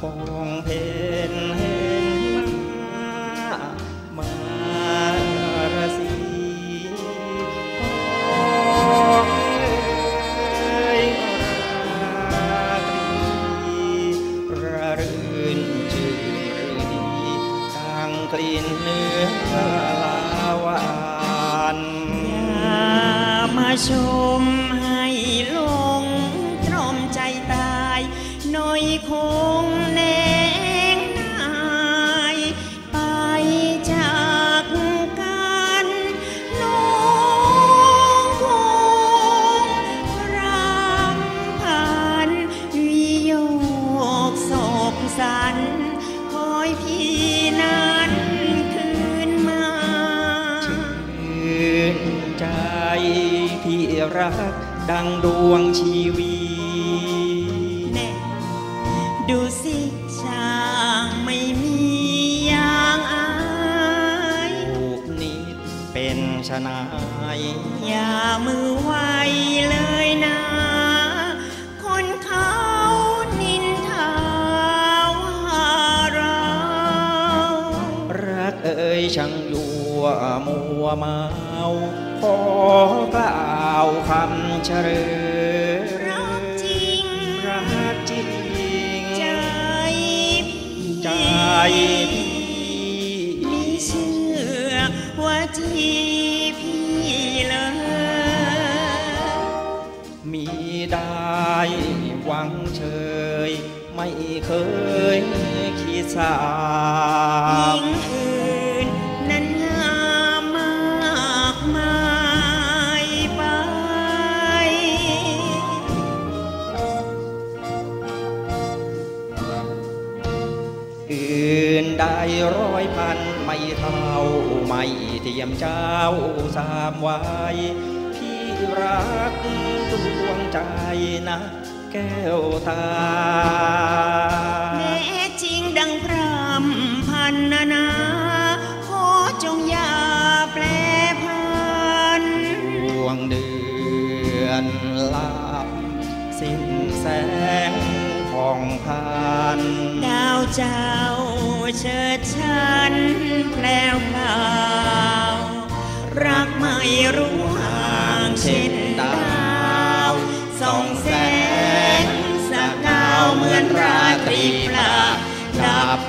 คงเพนเห็นมามาราศีของเอ่ยราตรีระรื่นชื่นรื่นดีดังกลิ่นเนื้อลาวานยามาชม สันคอยพี่นั้นคืนมาชื่นใจที่รักดังดวงชีวีแน่ดูสิช่างไม่มีอย่างอายถูกนิดเป็นชนายอย่ามือไวเลยนะ ช่างยั่วมัวเมาขอกล่าวคำเฉลยรักจริงรักจริง ใจใจพี่พี่มีเชื่อว่าจีพี่เลยมีได้หวังเฉย ไม่เคยคิดสาห ร้อยพันไม่เท่าไม่เทียมเจ้าสามวัยพี่รักดวงใจนะแก้วตา แม้จริงดังพรำพันนานาขอจงอย่าแปลพันดวงเดือนลับสิ้นแสงผ่องพันดาวเจ้า เชิดฉันแล้วพลารักไม่รู้ห่างเช่นดาวส่องแสงสักดาวเหมือนราตรีปลาดับ